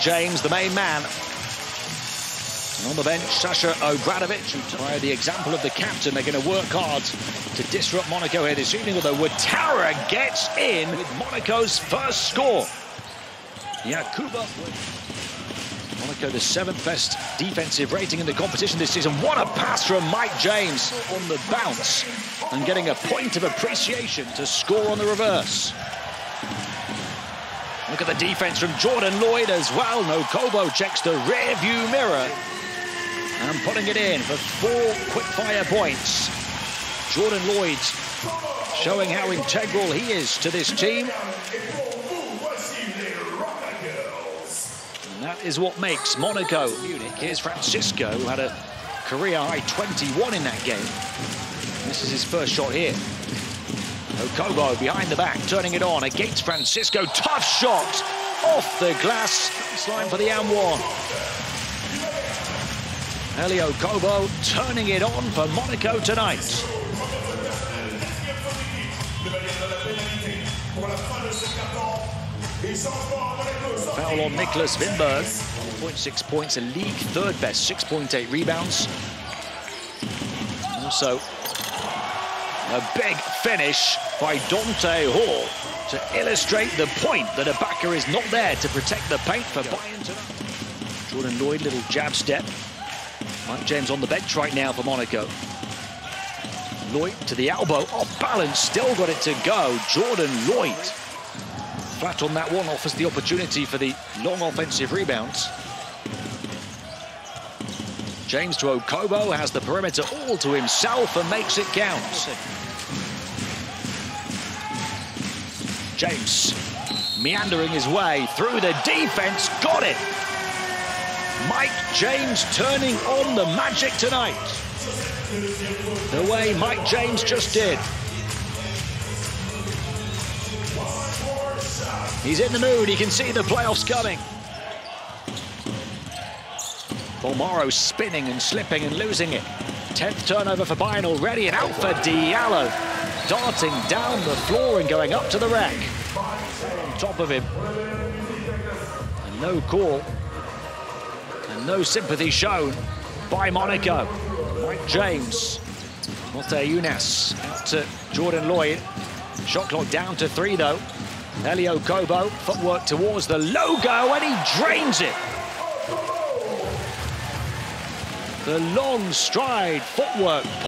James, the main man. And on the bench, Sasha Obradovic, who by the example of the captain, they're going to work hard to disrupt Monaco here this evening, although Ouattara gets in with Monaco's first score. Yakuba. Monaco, the seventh best defensive rating in the competition this season. What a pass from Mike James on the bounce and getting a point of appreciation to score on the reverse. Look at the defense from Jordan Loyd as well. Okobo checks the rear view mirror and putting it in for four quick-fire points. Jordan Loyd showing how integral he is to this team. And that is what makes Monaco Munich. Here's Francisco, who had a career-high 21 in that game. This is his first shot here. Okobo behind the back, turning it on against Francisco. Tough shot off the glass. Line for the M1. Elie Okobo turning it on for Monaco tonight. Foul on Nicklas Wimberg. 4.6 points, a league third best, 6.8 rebounds. Also, a big finish by Donta Hall to illustrate the point that Ibaka is not there to protect the paint for Bayern tonight. Jordan Loyd, little jab step, Mike James on the bench right now for Monaco. Loyd to the elbow, off balance, still got it to go. Jordan Loyd. Flat on that one, offers the opportunity for the long offensive rebounds. James to Okobo, has the perimeter all to himself and makes it count. James meandering his way through the defense, got it. Mike James turning on the magic tonight. The way Mike James just did. He's in the mood. He can see the playoffs coming. Bolmaro spinning and slipping and losing it. 10th turnover for Bayern already and out for Diallo. Darting down the floor and going up to the rack. On top of him. And no call And no sympathy shown by Monaco. Mike James, Motiejunas out to Jordan Loyd. Shot clock down to three though. Elie Okobo, footwork towards the logo and he drains it. The long stride footwork